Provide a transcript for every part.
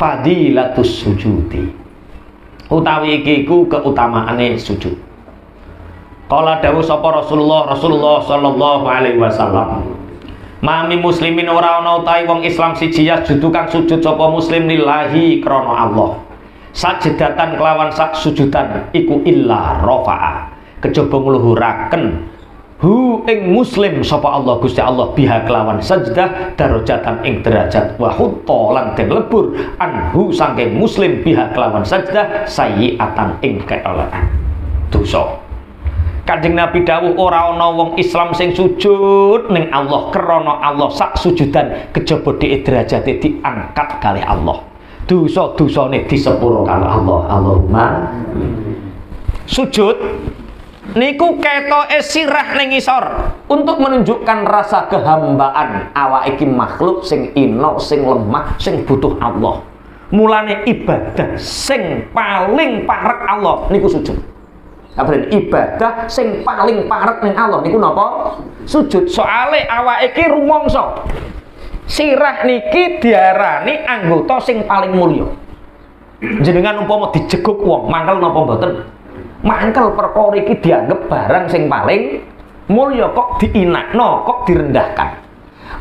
fadilatus sujudi utawi iki ku keutamaane sujud Kala dawuh sapa Rasulullah Rasulullah sallallahu alaihi wasallam Mami muslimin ora ana utawi wong Islam siji sujudu kang sujud sapa muslim lillahi krana Allah. Sajdatan kelawan sak sujudan iku illa rafa'a. Kejaba ngluhuraken hu ing muslim sapa Allah Gusti Allah biha kelawan sajdah darajatan ing derajat wa hutta lan den lebur anhu saking muslim biha kelawan sajdah sayyiatan ing keelekan dosa Kanjeng Nabi dawuh ora ana wong Islam sing sujud ning Allah krana Allah sak sujudan kejaba dhek derajate diangkat kali Allah. Dosa-dosane disepuro kali Allah. Allahumma sujud niku ketoke sirah ning isor untuk menunjukkan rasa kehambaan awak iki makhluk sing ino, sing lemah, sing butuh Allah. Mulane ibadah sing paling parek Allah niku sujud. Apa ibadah sing paling parek ning Allah niku napa? Sujud. Soale awake iki rumangsa. Sirah niki diarani anggota sing paling mulya. Jenengan umpama dijeguk wong, mangkel napa mboten? Mangkel perkara iki dianggap barang sing paling mulya kok diinakno, kok direndahkan.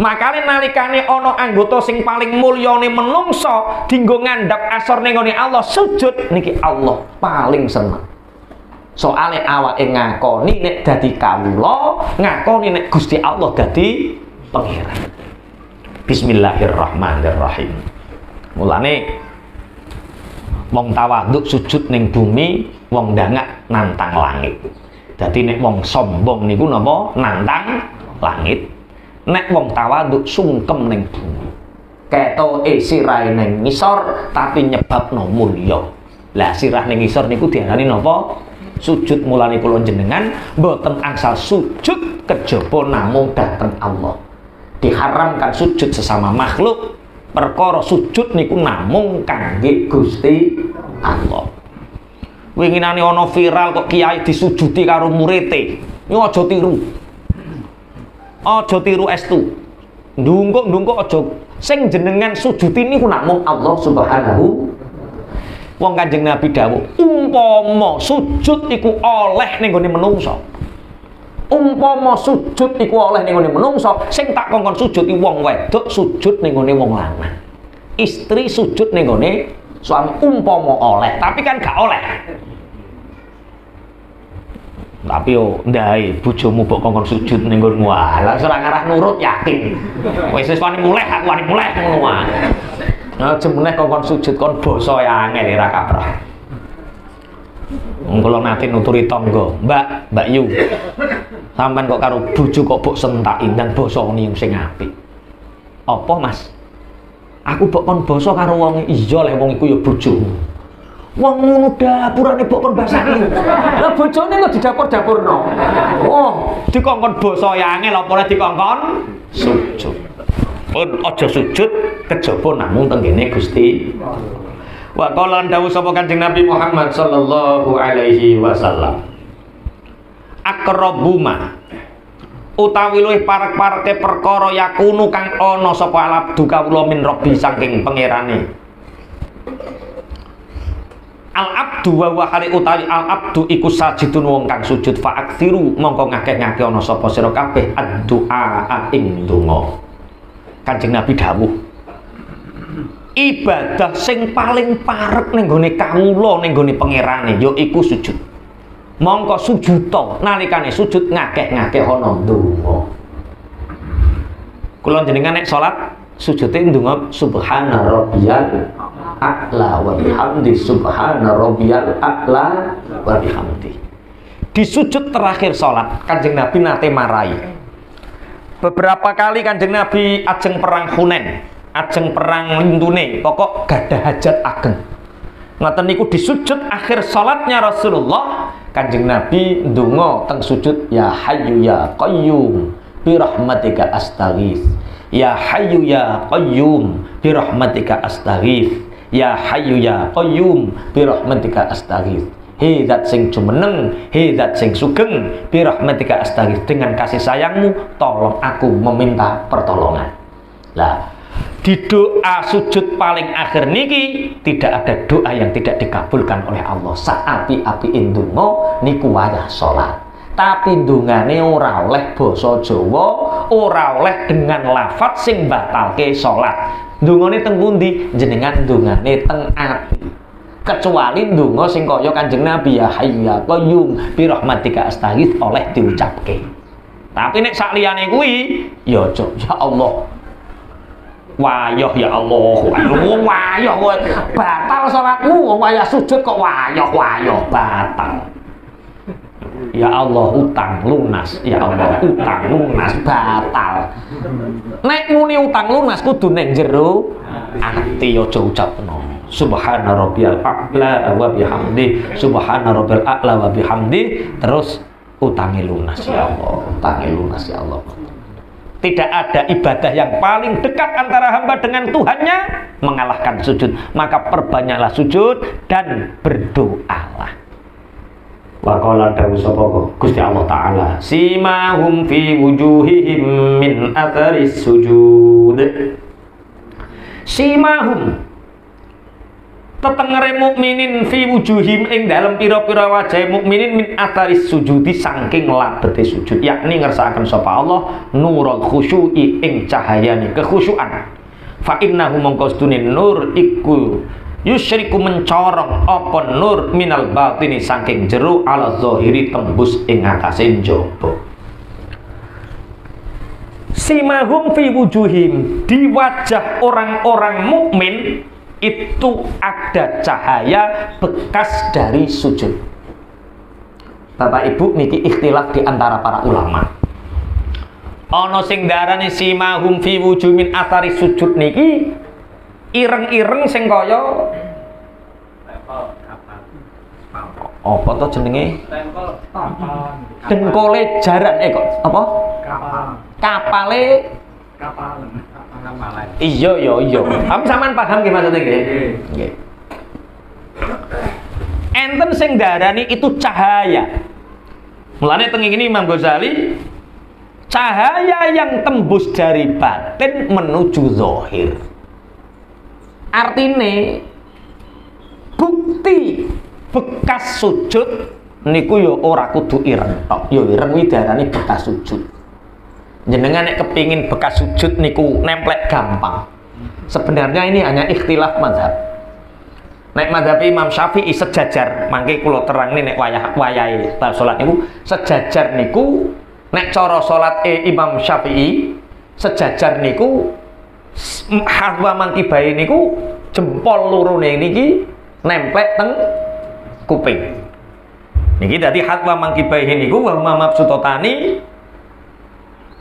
Makanya nalikane ana anggota sing paling mulyane menungso dinggo ngandhap asor ning Allah sujud niki Allah paling seneng. Soale awake ngakoni nek dadi kawula ngakoni nek Gusti Allah dadi pangeran. Bismillahirrahmanirrahim. Mulane wong tawaduk sujud ning bumi wong dangak nantang langit. Dadi nek wong sombong niku napa? Nantang langit. Nek wong tawaduk sungkem ning bumi. Ketoke sirahe ning ngisor tapi nyebabno mulya. Lah sirah ning ngisor niku diarani napa? Sujud mulane kula jenengan mboten angsal sujud kejaba namung dateng Allah. Diharamkan sujud sesama makhluk perkara sujud niku namung kangge Gusti Allah. Winginane ana viral kok kiai disujudi karo murite. Yo aja tiru. Aja tiru estu. Ndungkuk-ndungkuk aja. Sing jenengan sujudi niku namung Allah Subhanahu. Wong Kanjeng Nabi dawuh, umpama sujud iku oleh ning gone menungso. Umpama sujud iku oleh ning gone menungso, sing tak kongkon sujud iki wong wedok sujud ning gone wong lanang. Istri sujud ning gone suami umpama oleh, tapi kan gak oleh. Tapi yo ndai bojomu mbok kongkon sujud ning nggonmu ala ora ngarah nurut yakin. Wis wis wani muleh aku wani muleh ngono wae. Nah, jemeneh kongkon sujud kon basa ya angel ora kaprah. Kula nate nuturi tangga, Mbak, Mbak Yu. Sampeyan kok karo bojo kok mbok sentaki dan basa sing apik. Apa, Mas? Aku mbok kon basa karo wong iya lek wong iku ya bojomu. Wong ngono dapurane mbok kon basaki. Lah bojone kok di dapur-dapurno. Oh, dikongkon basa ya angel apa ora dikongkon sujud pun aja sujud kejaba namung tenggene Gusti Wa qala dawuh sapa Kanjeng Nabi Muhammad sallallahu alaihi wasallam Akrabuma utawi luwih parek-pareke perkara yakunu kang ana sapa alabdu kawula min rabbi saking pangerane. Al abdu wa wa utawi al abdu iku sajidun wong kang sujud fa aksiru mongko ngakeh-ngakeh ana sapa sira kabeh ad-du'a ing donga. Kanjeng Nabi dawuh ibadah sing paling parek ning gone kawula ning gone pangerane yaiku sujud. Mongko sujuta nalikane sujud ngakeh-ngakeh ana ndonga. Kula jenengan nek salat sujude ndonga subhana rabbiyal a'la wa bihamdi subhana rabbiyal a'la wa bihamdi. Di sujud terakhir salat Kanjeng Nabi nate marai beberapa kali kanjeng Nabi ajeng perang Hunen ajeng perang lindune pokok gada hajat ageng ngoten niku disujud akhir salatnya Rasulullah kanjeng Nabi ndonga teng sujud ya hayyu ya qayyum bi rahmatika astaghith. Ya hayyu ya qayyum bi rahmatika astaghith. Ya hayyu ya qayyum bi rahmatika astaghith. Hei zat sing jumeneng, hei zat sing sugeng, bi rahmatika astaghith. Dengan kasih sayangmu tolong aku meminta pertolongan. Lah, di doa sujud paling akhir niki tidak ada doa yang tidak dikabulkan oleh Allah. Saat api indungo niku wayah sholat. Tapi dungane ora oleh basa Jawa ora oleh dengan lafat sing batalke salat dungane teng pundi? Jenengan dungane teng ati. Kecuali donga sing kaya Kanjeng Nabi ya hayyu ya qayyum bi rahmatika astaghith oleh diucapke. Tapi nek sak liyane kuwi ya ya Allah Wayoh ya Allah, wayoh wayoh batal salatmu wong wayah sujud kok wayoh wayoh batal. Ya Allah utang lunas, ya Allah utang lunas. Batal. Nek muni utang lunas kudu ning jero. Ati aja ucapno. Subhana rabbiyal a'la wa bihamdi, subhana rabbil a'la wa bihamdi, terus utangi lunas ya Allah, utangi lunas ya Allah. Tidak ada ibadah yang paling dekat antara hamba dengan Tuhannya mengalahkan sujud. Maka perbanyaklah sujud dan berdoalah. Waqala dawu sapa Gusti Allah taala simahum fi wujuhihim min atharis sujud simahum tetengere mukminin fi wujuhim ing dalam pira-pira wajah mukminin min ataris sujudi saking labete sujud. Yakni ngersakaken sapa Allah nurul khusyu'i ing cahayane kekhusyuan. Fa innahu mongko nur iku yusyriku mencorong apa nur minal batini saking jero ala zahiri tembus ing atase njaba. Simahum fi wujuhim di wajah orang-orang mukmin itu ada cahaya bekas dari sujud. Bapak Ibu niki ikhtilaf di antara para ulama. Ono sing darani simahum fi wujumin atari sujud niki ireng-ireng sing kaya apa to jenenge? Dengkole jaran eh kok apa? Kapal. Kapale kapal. Iya, iya, iya. Sampean paham gimana maksudnya nggih? Nggih. Enten sing darani itu cahaya. Mulane teng ini Imam Ghazali cahaya yang tembus dari batin menuju zahir. Artine bukti bekas sujud niku yo ya ora kudu ireng tok. Yo ya ireng kuwi bekas sujud jenengan nek kepingin bekas sujud niku nemplek gampang. Sebenarnya ini hanya ikhtilaf mazhab nek mazhab Imam Syafi'i sejajar mangke kula terang nek wayah wayahe salat niku sejajar niku nek cara salat e Imam Syafi'i sejajar niku harwa mangkibai niku jempol lurune niki nemplek teng kuping. Niki dadi hatwa mangkibai niku wa mabsutotani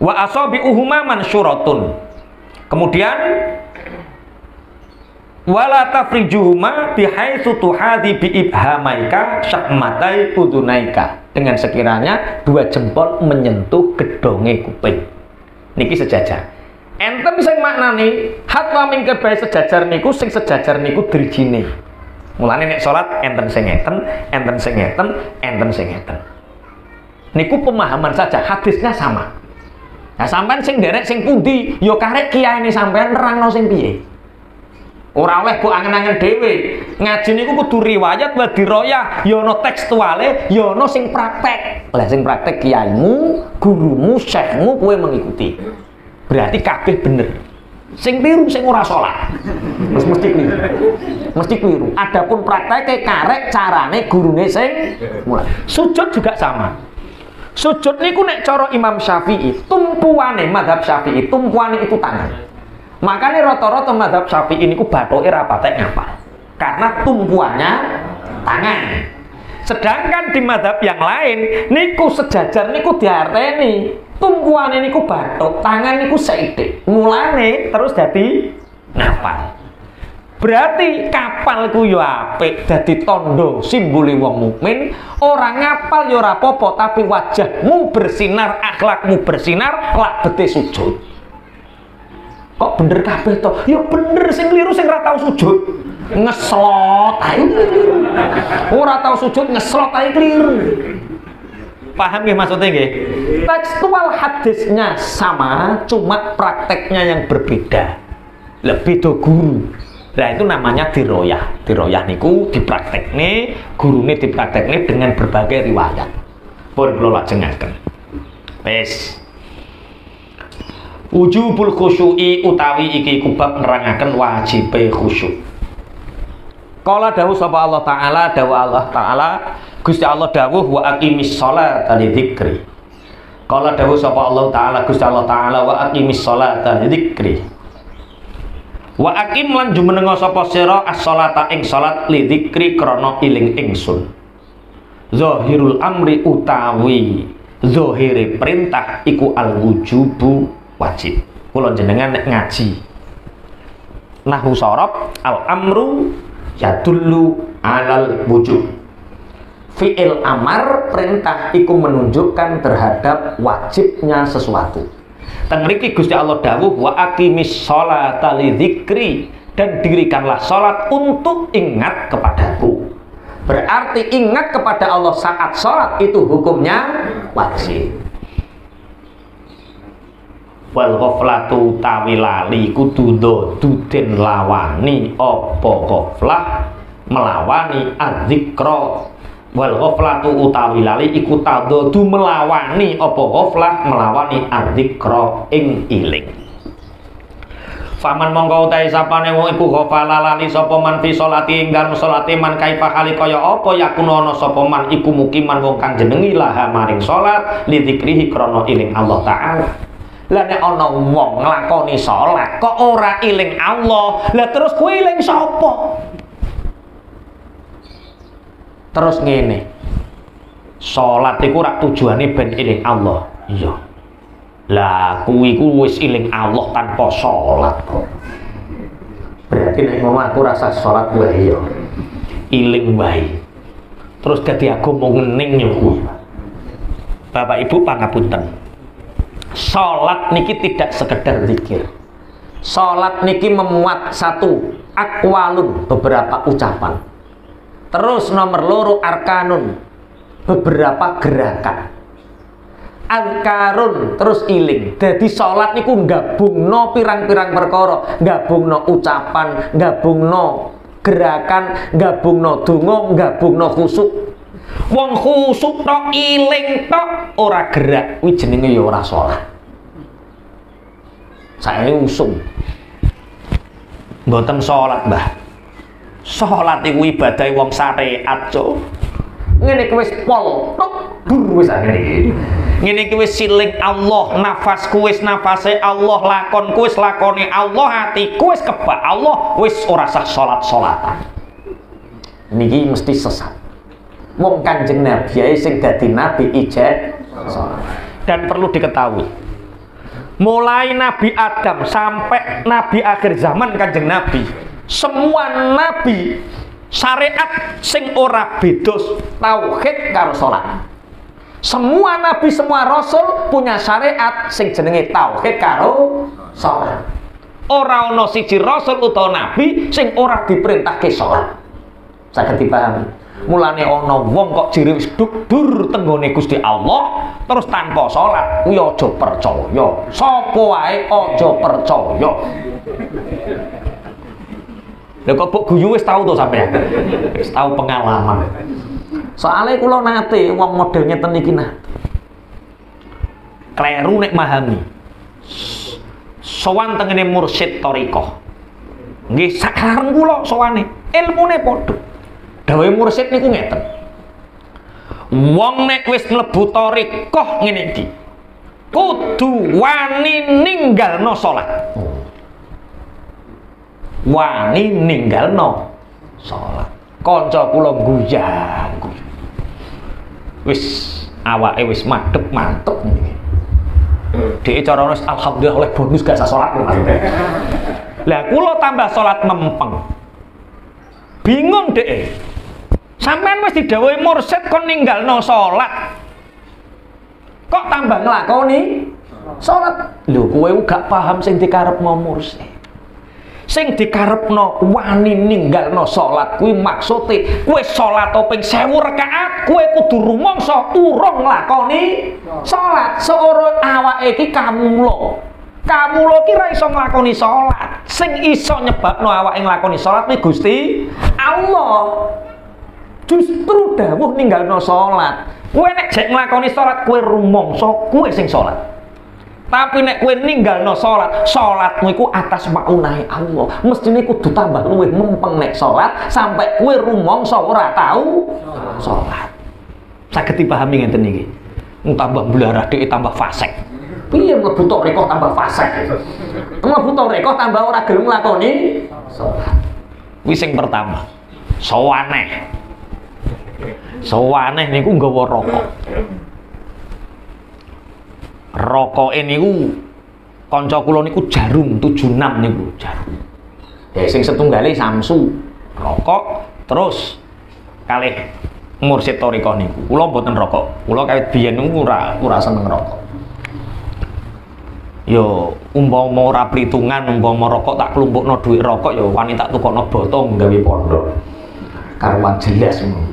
wa asabi uhuma mansyuratun. Kemudian wala tafrijuhuma bihaitsu tuhadi bi ibhamaika syahmatai udunaika dengan sekiranya dua jempol menyentuh gedonge kuping. Niki sejajar. Enten sing maknani hatwa min sejajar niku sing sejajar niku drijine. Mulane nek salat enten sing ngeten enten sing ngeten enten sing ngeten. Niku pemahaman saja hadisnya sama Nah sampean sing derek sing pundi, ya karek kiyaine sampean nerangno sing piye. Ora oleh mbok angen-angen dhewe. Ngaji niku kudu riwayat wa diroyah, ya ana tekstuale, ya ana sing praktek. Lah sing praktek kiaimu, gurumu, syekhmu kowe mengikuti. Berarti kabeh bener. Sing keliru sing ora salat. Wis mesti keliru. Mesti keliru. Adapun praktek karek carane gurune sing mulai. Sujud juga sama. Sujud niku nek cara Imam Syafi'i, tumpuane madhab Syafi'i, tumpuane itu tangan. Makanya rata-rata madhab Syafi'i niku bathoke ra patek ngapal. Karena tumpuannya tangan. Sedangkan di madhab yang lain niku sejajar niku diarteni tumpuane niku batok, tangan niku seitik. Mulane terus jadi ngapal. Berarti kapal ku yo apik dadi tondo simboli wong mukmin, orang ngapal yo ora apa tapi wajahmu bersinar, akhlakmu bersinar, lak bete sujud. Kok bener kabeh to? Ya bener sing kliru sing ora tau sujud. Ngeslot ae. Ora tau sujud ngeslot ae kliru. Paham nggih maksudnya nggih? Tekstual hadisnya sama, cuma prakteknya yang berbeda. lebih do guru Nah itu namanya diroyah. Diroyah niku dipraktekne, gurune dipraktekne dengan berbagai riwayat. Pun kula lajengaken. Wes. Wujubul khusyu'i utawi iki kubab nerangaken wajibe khusyuk. Kala dawuh sapa Allah taala, dawuh Allah taala, Gusti Allah dawuh wa aqimis sholata li dzikri. Kala dawuh sapa Allah taala, Gusti Allah taala wa aqimis sholata li dzikri. Wa akim lan jumenenga sapa sira as-sholata ing salat li dzikri krana iling ingsun. Zahirul amri utawi zahire perintah iku al wujubu wajib. Kula jenengan nek ngaji Nahu sorab al amru yadullu alal wujub fi'il amar perintah iku menunjukkan terhadap wajibnya sesuatu Teng Gusti Allah dawuh wa aqimis sholata lidzikri dan dirikanlah sholat untuk ingat kepadaku. Berarti ingat kepada Allah saat sholat itu hukumnya wajib. Wal ghaflatu tawilali kudu duden lawani apa ghaflah melawani adzikra wal ghaflatu utawi lali iku tadadu melawani apa ghaflah melawani adzikra ing iling. Faman mongko utahe sapane wong iku ghafala lali sapa man fi salati ing dalem salate man kaifa hali kaya apa yakuno ana sapa man iku mukiman wong kang jenengi laha maring salat li dzikrihi krana iling Allah taala. Lah nek ana wong nglakoni salat kok ora iling Allah? Lah terus kuwi iling sapa terus ngene. Salat iku rak tujuane ben eling Allah. Iya. Lah kuwi ku wis Allah tanpa salat berarti nek ngomong aku rasa salat wae ya. Iling wae. Terus dadi aku mau ngening yo kuwi Bapak Ibu pangapunten. Salat niki tidak sekedar zikir. Salat niki memuat satu akwalun beberapa ucapan Terus nomor loro arkanun beberapa gerakan. Angkarun terus iling. Jadi sholat niku gabungno pirang-pirang perkara, gabungno ucapan, gabungno gerakan, gabungno donga, gabungno khusuk. Wong khusuk tok iling tok ora gerak, kuwi jenenge ya ora salat. Saya usung. Mboten salat, Mbah. Salat iku ibadah wong syariat, Cuk. Ngene iki wis pol, wis ngene iki. Ngene iki wis siling Allah, nafas wis nafase Allah, lakon wis lakone Allah, hati wis kebak Allah, wis ora sah salat-salatan. Niki mesti sesat. Wong Kanjeng Nabi ae sing dadi nabi ijek Dan perlu diketahui, mulai Nabi Adam sampai Nabi akhir zaman Kanjeng Nabi semua nabi syariat sing ora bedos tauhid karo salat. Semua nabi semua rasul punya syariat sing jenenge tauhid karo salat. Ora ana siji rasul utawa nabi sing ora diperintahke salat. Saged dipahami mulane ana wong kok jere wis dur tenggone Gusti Allah terus tanpa salat kuwi aja percaya. Sapa wae aja percaya Lha kok mbok guyu wis tau to sampean? Wis tau pengalaman. Soalnya kula nate wong model ngeten iki nate. Kleru nek mahami. Sowan tengene mursyid toriko. Nggih sakareng kula sowane, ilmune padha. Dawe mursyid niku ngeten. Wong nek wis mlebu toriko ngene iki. Kudu wani ninggalno salat. Oh wani ninggalno salat kanca kula guyang wis awake wis madhep mantep niki Dek cara alhamdulillah oleh bonus gak salat. Lah kula tambah salat mempeng. Bingung dek. Sampean wis didhawuhi mursyid kon ninggalno salat. Kok tambah nglakoni salat? Lho kowe gak paham sing dikarepno mursyid sing dikarepno wani ninggalno salat kuwi maksude kowe salat ping 1000 rakaat kowe kudu rumangsa urung nglakoni salat seoro awake iki kamula Kamu lo kira iso nglakoni salat. Sing iso nyebabno awake nglakoni salat kuwi Gusti Allah. Justru dawuh ninggalno salat. Kowe nek jek nglakoni salat kowe rumangsa kowe sing salat. Tapi nek kowe ninggalno salat, salatmu iku atas maunahe Allah. Mestine kudu tambah luwih mempeng nek salat sampai kowe rumangsa ora tau salat. Saged dipahami ngeten iki. Tambah blarah dhek tambah fasik piye mlebu tok reko tambah fasik mlebu tok reko tambah ora gelem nglakoni salat kuwi sing pertama sawaneh sawaneh niku nggawa rokok rokoke niku kanca kula niku jarum 76 niku jarum. Ya sing setunggale samsu. Rokok terus kalih mursid toriko niku. Kula mboten rokok. Kula kawit biyen niku ora ora seneng rokok. Yo umpama ora perhitungan umpama rokok tak klumpukno duit rokok yo wani tak tukokno botong gawe pondok. Karuan jelas ngono.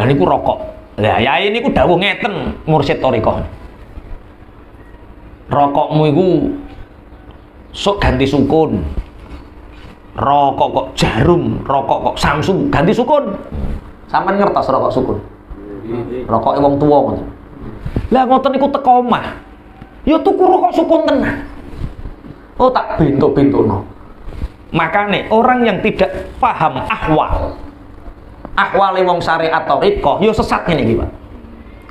Nah niku rokok. Lah ya ini ku dawuh ngeten mursyid toriko rokokmu iku sok ganti sukun. Rokok kok jarum rokok kok samsung ganti sukun. Sampean ngertos rokok sukun? Rokok wong tua ngoten lah ngoten niku teko omah. Ya tuku rokok sukun tenang. Oh tak bentuk-bentuk no makanya orang yang tidak paham ahwal ahwal wong syariat toriko yo ya sesat ini gimana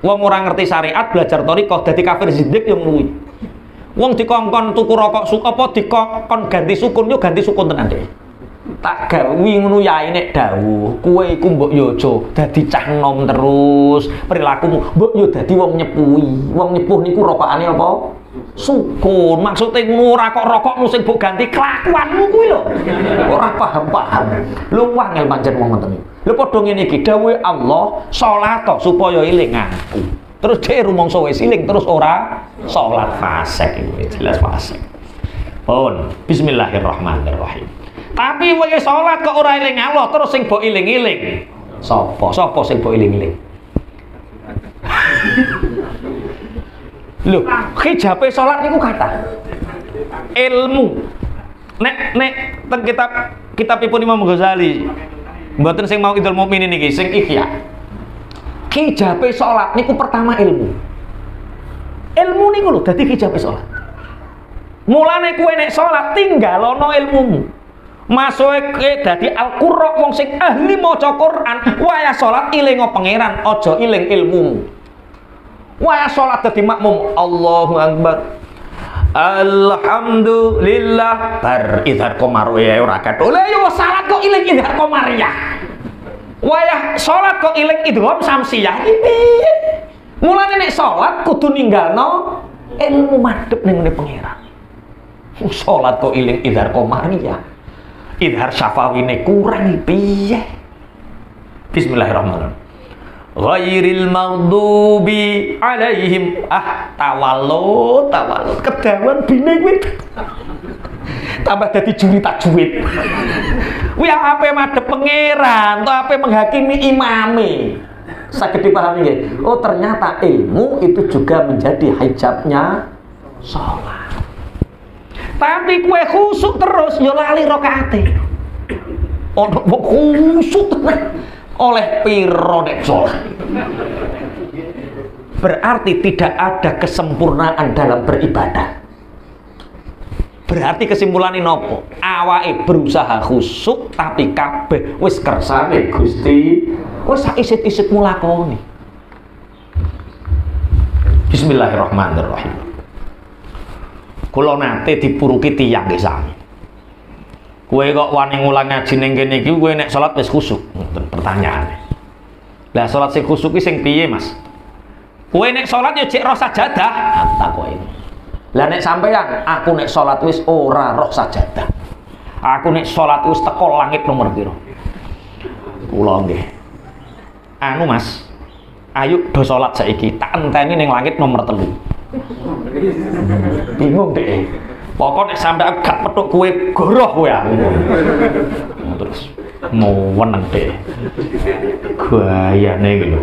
wong orang ngerti syariat belajar toriko jadi kafir zindik yang luwi wong dikongkon tuku rokok suku apa dikongkon ganti sukun yo ganti sukun tenang deh tak gawe ngono yae nek dawuh kowe iku mbok yo aja dadi cah nom terus perilakumu. Mbok yo dadi wong nyepuhi wong nyepuh niku rokokane apa? Sukun. Maksudnya ngono ora kok rokokmu sing mbok ganti kelakuanmu kuwi lho. Ora paham-paham. Lho wangel pancen wong ngoten iki. Lho padha ngene iki Allah salat supaya eling aku terus dia rumangsa wis eling terus ora salat fasik iki jelas fasik pun bismillahirrahmanirrahim tapi wong salat kok ora eling Allah terus sing mbok eling-eling. Sopo? Sopo sing mbok eling-eling? Lho, hijabe salat niku kata ilmu. Nek nek teng kitab kitab Ibnu Imam Ghazali. Mboten sing mau Idul Mukminin niki sing Ihya. Hijabe salat niku pertama ilmu. Ilmu niku lho dadi hijabe salat. Mulane kowe nek salat tinggalono ilmumu. Masuke dadi al-qurra wong sing ahli maca Quran waya salat iling pangeran aja iling ilmu waya salat dadi makmum. Allahu akbar. Alhamdulillah. Bar idhar komar ya ora kathok lha yo salat kok iling idhar komar ya waya salat kok iling idgham samsiyah iki mulane nek salat kudu ninggalno ilmu madhep ning pangeran. Salat kok iling idhar komar ya idhar syafawine kurang piye? Bismillahirrahmanirrahim. Ghairil maghdubi alaihim. Ah tawallut tawallut. Kedawan bine kuwi tambah jadi juri tajwid kuwi apa madhep pangeran atau apa menghakimi imame? Sakit dipahami ya oh ternyata ilmu itu juga menjadi hijabnya sholat. Tapi kue khusuk terus yo lali rokaate ono khusuk oleh piro nek berarti tidak ada kesempurnaan dalam beribadah berarti kesimpulan ini nopo? Awake berusaha khusuk tapi kabeh wis kersane Gusti. Wis isit-isit mulakoni Bismillahirrahmanirrahim. Kula nate dipuruki tiyang nggih sami. Kowe kok wani ngulang ngaji ning kene iki nek salat wis khusuk pertanyaane. Lah salat sing khusuk ki sing piye Mas? Kowe nek salat ya cek roh sajadah. Tak kowe lah nek sampeyan aku nek salat wis ora roh sajadah. Aku nek salat wis teko langit nomor piro? Kula nggih. Anu Mas. Ayo do salat saiki. Tak enteni ning langit nomor telu. Bingung deh. Pokoknya sampai agak petuk kue goroh kue terus mau weneng deh gayane gitu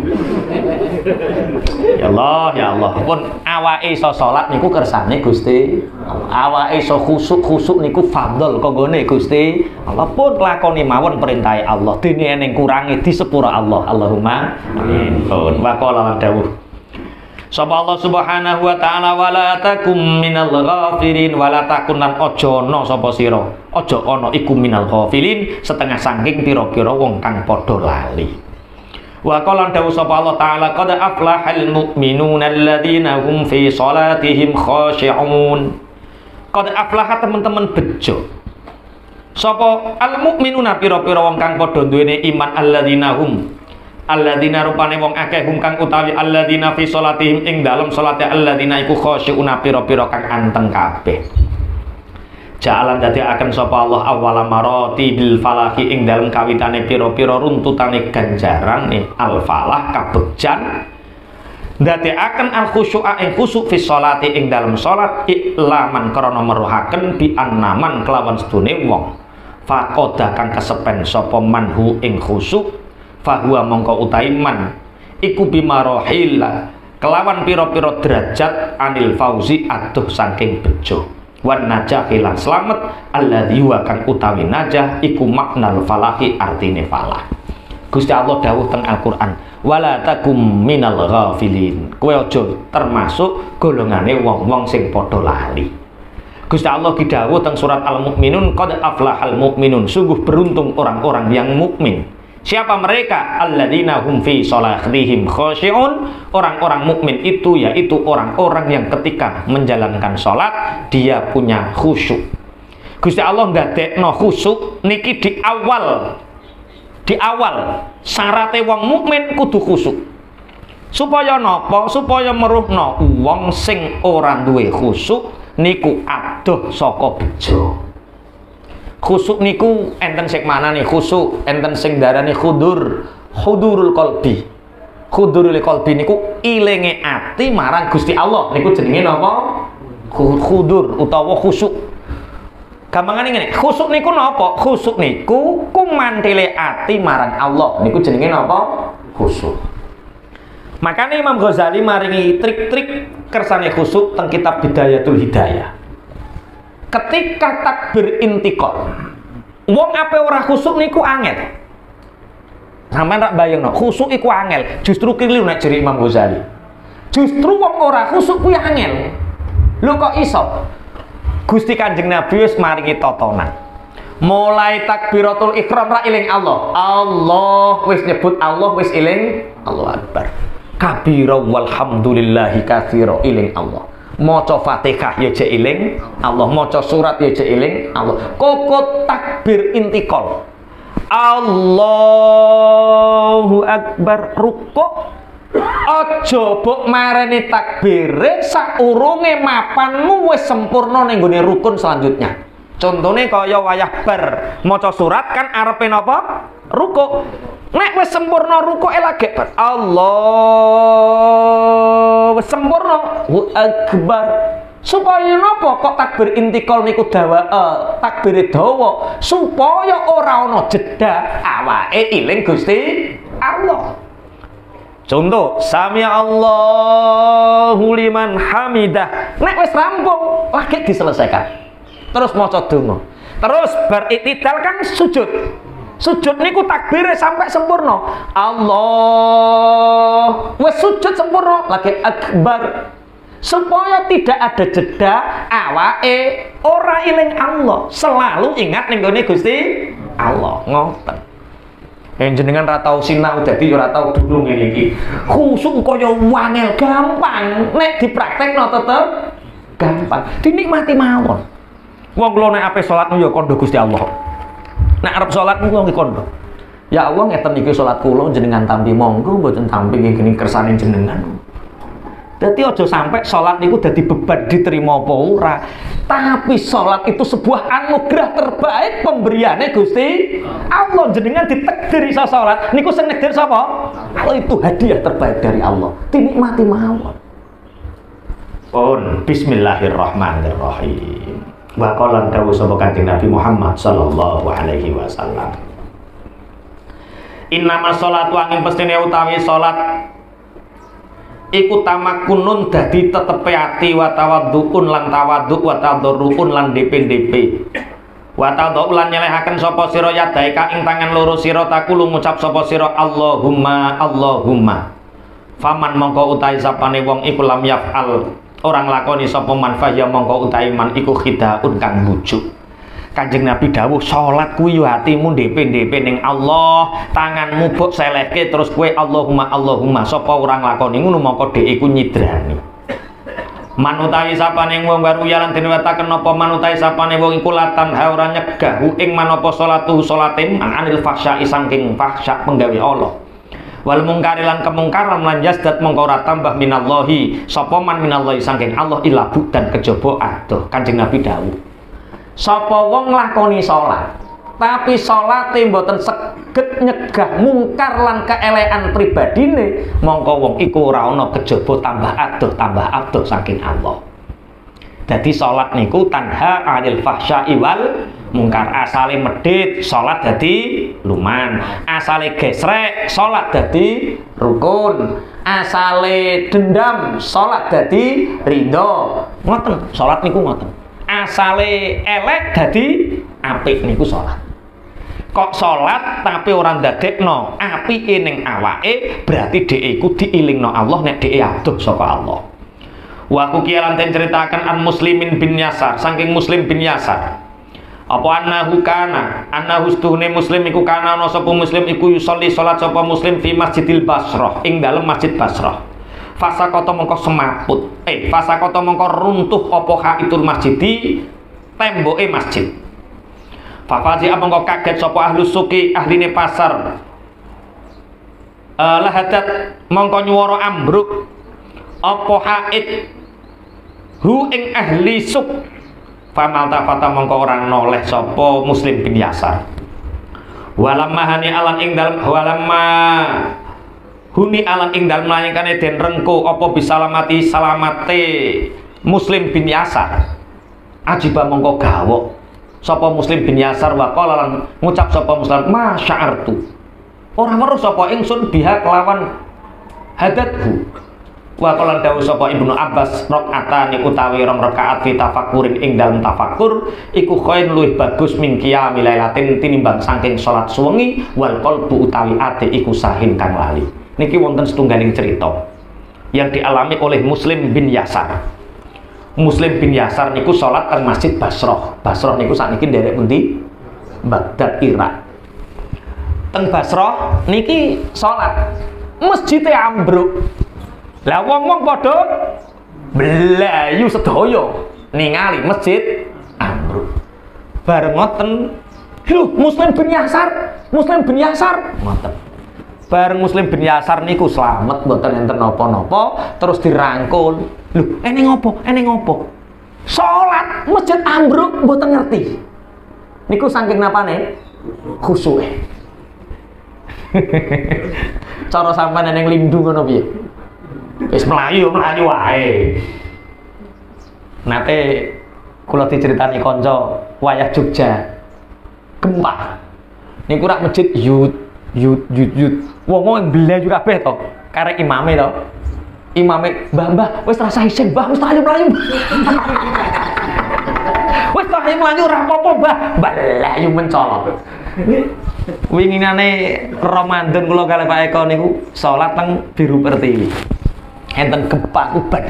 ya Allah ya Allah. Pun awake iso salat niku kersane Gusti awake iso khusuk-khusuk niku fadl kanggone Gusti Allah. Pun lakoni mawon perintah Allah. Dene eneng kurangi disepura Allah. Allahumma amin. Pun wa qala dawuh Sapa Allah Subhanahu wa taala wala takum minal ghafilin wala takun lan aja ana sapa sira. Aja ana iku minal ghafilin setengah saking pira-pira wong kang padha lali. Wa qala dawu sapa Allah taala qad aflahal mu'minuna alladzina hum fi salatihim khashi'un. Qad aflaha teman-teman bejo. Sapa al mu'minuna pira-pira wong kang padha duwene iman alladzina hum alladzina rupane wong akeh hum kang utawi alladzina fi salatihim ing dalem salate alladzina iku khasyuuna pira-pira kang anteng kabeh. Jalan dadi akan sapa Allah awala maroti bil falahi ing dalem kawitane pira-pira runtutane ganjaran nih al falah kabegjan. Dadi akan al khusyu'a ing khusuk fi sholati ing dalam salat iklaman krana meruhaken bi annaman kelawan sedune wong. Faqada kang kesepen sapa manhu ing khusuk fahuwa mongko utaiman iku bimarohila kelawan piro-piro derajat anil fauzi aduh saking bejo. Wan najah hilang selamat. Alladhi wa kang utawi najah iku maknal falahi artine falah. Gusti Allah dawuh teng Al-Qur'an wala takum minal ghafilin. Kowe aja termasuk golongane wong-wong sing padha lali. Gusti Allah didhawuh teng surat Al-Mukminun qad aflahal mukminun sungguh beruntung orang-orang yang mukmin Siapa mereka? Alladzina hum fi salatihim khashi'un. Orang-orang mukmin itu yaitu orang-orang yang ketika menjalankan salat dia punya khusyuk. Gusti Allah ndadekno khusyuk niki di awal di awal syaratnya wong mukmin kudu khusyuk. Supaya napa? Supaya meruhno wong sing ora duwe khusyuk niku adoh saka bejo khusuk niku enten sing mana nih khusuk enten sing darani khudur khudurul kolbi khudurul kolbi niku ilenge ati marang Gusti Allah. Niku jenenge napa? Khudur utawa khusuk. Gampangane ngene khusuk niku napa? Khusuk niku kumantile ati marang Allah. Niku jenenge napa? Khusuk. Makanya Imam Ghazali maringi trik-trik kersane khusuk teng kitab Bidayatul Hidayah ketika takbir intikal wong apa ora khusuk niku angel. Sampean rak bayangno khusuk iku angel. Justru keliru nek jeri Imam Ghazali. Justru wong ora khusuk kuwi angel. Lho kok iso? Gusti Kanjeng Nabi wis maringi tatanan mulai takbiratul ikram ra iling Allah. Allah wis nyebut Allah wis iling Allah akbar. Kabira walhamdulillahi katsira iling Allah maca Fatihah ya jek Allah maca surat ya jek Allah. Kokot takbir intikal. Allahu akbar. Rukuk. Aja mbok marani takbire saurunge mapanmu wis sempurna ning rukun selanjutnya contohnya kaya wayah bar. Maca surat kan arepe napa? Rukuk nek wis sempurna ruku lagi Allah wis sempurna. Allahu akbar. Supaya napa kok takbir intikal niku dawa uh, takbir dawa? Supaya ora ana jeda awake iling Gusti Allah. Contoh, sami Allahu liman hamidah. Nek wis rampung, lagi diselesaikan. Terus maca donga. Terus bar kan sujud. Sujud niku takbir sampai sempurna. Allah. Wes sujud sempurna lagi akbar. Supaya tidak ada jeda awake ora iling Allah. Selalu ingat ning Gusti Allah. Ngoten. Yang jenengan ora tau sinau dadi ora tau dulu ngene iki. Khusuk kaya wangel gampang. Nek dipraktekno tetep gampang. Dinikmati mawon wong kula nek ape salat ya kandha Gusti Allah Nek arep salat niku nggih kondo. Ya Allah ngeten iki salat kula jenengan tampi monggo mboten tampi gini kersane jenengan. Dadi aja sampai salat niku dadi beban diterima apa ora. Tapi salat itu sebuah anugerah terbaik pemberiannya Gusti Allah jenengan ditakdir iso salat niku sing nekdir sapa? Allah itu hadiah terbaik dari Allah. Dinikmati mawon. Pun bismillahirrahmanirrahim. Wa qala dawu sapa Kanjeng Nabi Muhammad sallallahu alaihi wasallam. innama sholatu angin pestine utawi salat iku tamakunun dadi tetepe ati wa tawadduun lan tawaddu wa tadurruun lan DP-DP wa tadau lan nyelehaken sapa sira yadaika ing tangan loro sira takulu ngucap sapa sira Allahumma Allahumma. Faman mongko utahe sapane wong iku lam yaf'al orang lakoni sapa man fa ya mongko utahe man iku khidaun kang bujuk Kanjeng Nabi dawuh salat kuwi yo atimu ndep-ndep ning Allah, tanganmu bok selehke terus kue Allahumma Allahumma sapa orang lakoni ngono mongko dhek iku nyidrani. Manutawi sapane wong baru yalan den wetaken napa manutawi sapane wong iku latan ha ora nyegah ing manapa salatu anil fahsya saking fahsya penggawe Allah. Wal mungkari lan kemungkaran lan yazdat mongko ora tambah minallahi. Sapa man minallahi? Saking Allah ila dan kejaba. Adoh. Kanjeng Nabi dawuh sapa wong lakoni salat tapi salate mboten seget nyegah mungkar lan keelekan pribadine mongko wong iku ora ana kejaba tambah adoh tambah adoh saking Allah. Jadi salat niku tanha anil fahsya'i wal mungkar asale medit salat dadi luman. Asale gesrek salat dadi rukun. Asale dendam salat dadi ridho ngoten salat niku ngoten. Asale elek dadi apik niku salat. Kok salat tapi orang dadekno apike ning awake berarti dhek iku diilingno Allah nek dhek adoh saka Allah. Wa aku kialan den ceritakan an muslimin bin yasar saking muslim bin yasar apa annahu kana? Annahu stuhne muslim iku kana ana sapa muslim iku yusolli salat sapa muslim fi masjidil basrah ing dalem masjid basrah. Fasa koto mongko semaput. Eh fasa koto mongko runtuh opo haitul masjidi temboke masjid. Fafazi apa mongko kaget sopo ahlu suki ahline pasar. Uh, lahadat mongko nyuwara ambruk. Opo haid hu ing ahli suk famal tafata mongko orang noleh sopo muslim bin yasar. Walamma hani alan ing dalam walamma huni alam ing dalem melayangkane den rengko apa bisalamati salamate muslim bin yasar? Ajiba mongko gawok. Sapa muslim bin yasar wa qala ngucap sapa muslim masya'artu. Ora weruh sapa ingsun biha kelawan hadatku wa qala dawu sapa ibnu abbas rakaatane utawi rong rakaat fi tafakurin ing dalem tafakur iku khair luwih bagus min qiyamil lailatin tinimbang saking salat suwengi wal qalbu utawi ate iku sahin kang lali niki wonten setunggaling cerita yang dialami oleh Muslim bin Yasar. Muslim bin Yasar niku sholat ke Masjid Basroh. Basroh niku saat niki derek pundi? Baghdad Irak. Teng Basroh niki sholat masjidnya ambruk. Lah wong-wong padha belayu sedaya ningali masjid. Ambruk. Bareng ngoten, lho Muslim bin Yasar, Muslim bin Yasar. Ngoten. Bareng muslim bin Yasar niku selamat mboten enten napa-napa terus dirangkul. Lho ene ngopo? Ene ngopo? Salat masjid ambruk mboten ngerti. Niku saking napane? Khusuke cara sampean ning lindu ngono piye wis melayu melayu wae. Nate kula diceritani kanca wayah Jogja. Gempa niku rak masjid yut yut yut yut wong-wong belayu kabeh to karek imame to. Imame mbah mbah wis rasa isin mbah wis mlayu mlayu. Wis mlayu mlayu ora apa-apa mbah. Mlayu mencolot winginane Ramadan kula kali Pak Eko niku salat teng Biru Pertiwi enten uban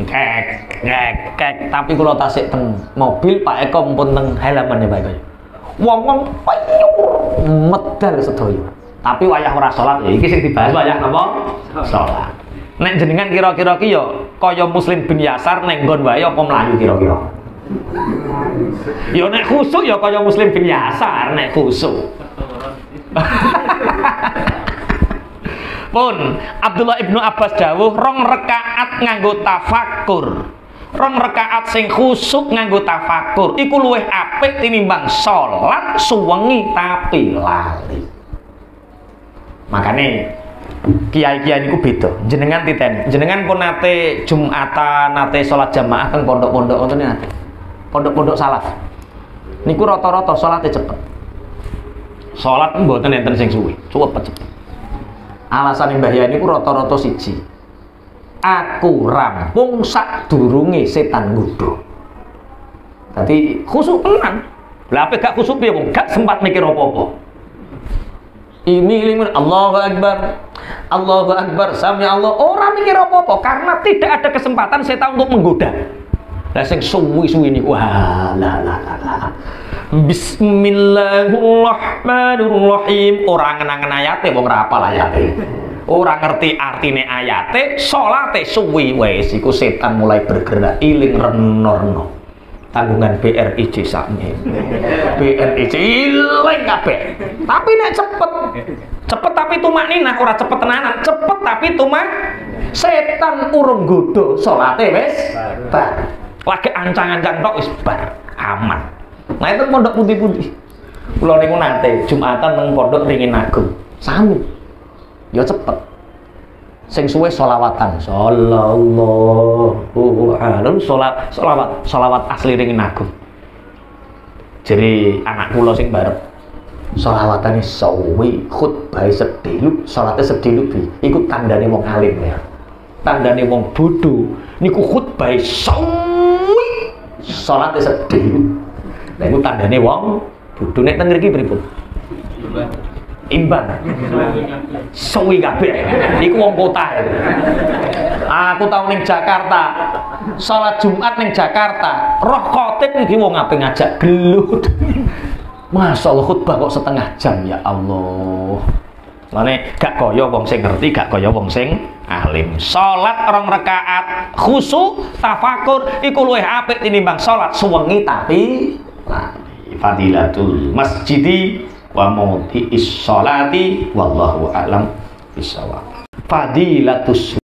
kek kek kek tapi kula tasik teng mobil Pak Eko pun teng halaman ya Pak Eko. Wong-wong medal sedaya tapi wayah ora salat ya iki sing dibahas wayah napa salat nek jenengan kira-kira ki yo kaya muslim bin yasar nek nggon wae apa mlayu kira-kira? Yo nek khusuk yo kaya muslim bin yasar nek khusuk pun Abdullah ibnu Abbas dawuh rong rekaat nganggo tafakur. Rong rekaat sing khusuk nganggo tafakur. Iku luwih apik tinimbang salat suwengi tapi lali. Makanya kiai-kiai niku beda. Jenengan titen jenengan pun nate jumatan nate sholat jamaah kan pondok-pondok ngoten nate pondok-pondok salaf. Niku rata-rata sholatnya cepet. Salat mboten enten sing suwi cepet cepet alasan Mbah Yani ku rata-rata siji. Aku rampung sak durunge setan nggodho. Dadi khusuk tenan. Lah apa gak khusuk piye wong? Gak sempat mikir apa-apa. Ini ilmu Allahu Akbar. Allahu Akbar. Sami Allah. Orang mikir apa-apa. Karena tidak ada kesempatan setan untuk menggoda. Lah sing suwi-suwi niku. Wah la la la la Bismillahirrahmanirrahim. Orang ngenangen ayate wong ora apal ayate. Orang ngerti artine ayate salate suwi. Wis iku setan mulai bergerak iling renorno tanggungan BRIC sakne BRIC iling kabeh. Tapi nek cepet cepet tapi tumak ninah ora cepet tenanan. Cepet tapi tumak setan urung godo salate wis bar. Lagi ancang-ancang tok wis bar. Aman nah itu pondok putih-putih kula niku nate Jumatan nang pondok ringin agung. Sami ya cepet. Sing suwe solawatan sallallahu alaihi salat solawat solawat asli ringin agung. Jadi anak kula sing barep. Solawatane sawi khutbah sediluk salate sediluk bi. Iku tandane wong alim ya. Tandane wong bodoh niku khutbah sawi salate sediluk lha iku tandane wong bodoh nek teng mriki pripun? Imbang sawi kabeh. Iku wong kota. Aku tau ning Jakarta. Salat Jumat ning Jakarta. Roh khotib iki wong ape ngajak gelut. Masya Allah khutbah kok setengah jam ya Allah. Lane gak kaya wong sing ngerti, gak kaya wong sing alim. Salat rong rakaat khusyuk, tafakur iku luwih apik tinimbang salat suwengi tapi. Fadilatul masjidi wa mawdi'is sholati wallahu a'lam bisawab. Fadilatus